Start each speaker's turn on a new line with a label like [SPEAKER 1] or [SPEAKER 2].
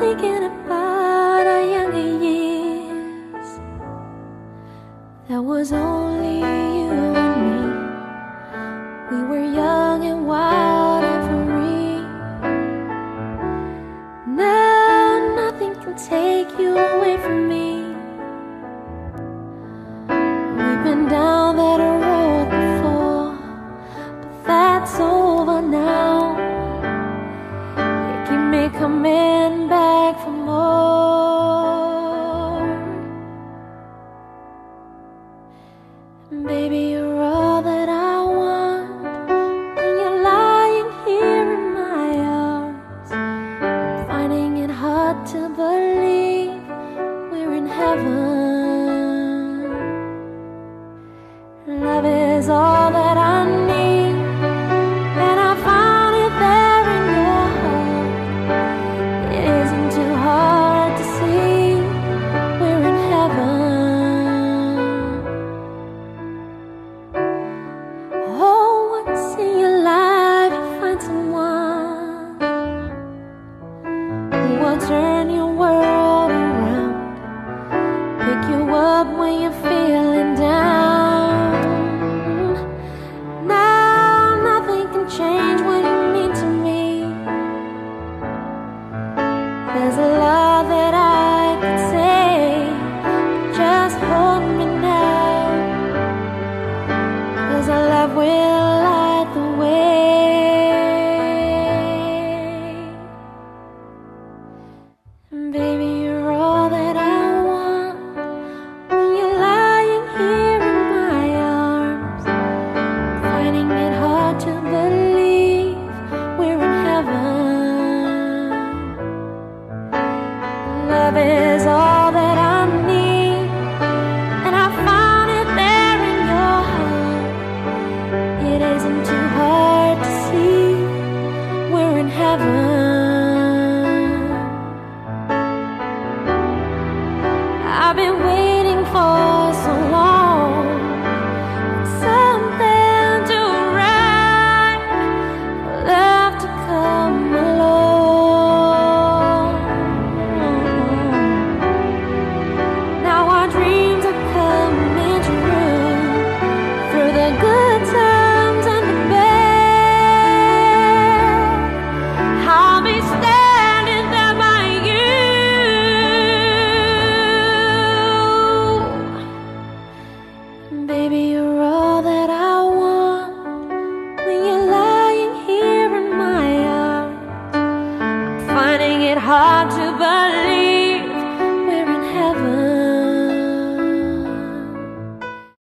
[SPEAKER 1] thinking about our younger years. That was only you and me. We were young and wild and free. Now nothing can take you away from me. We've been down that road before, but that's over now. It can make a man. to believe we're in heaven. Love is all There's a lot heaven hard to believe.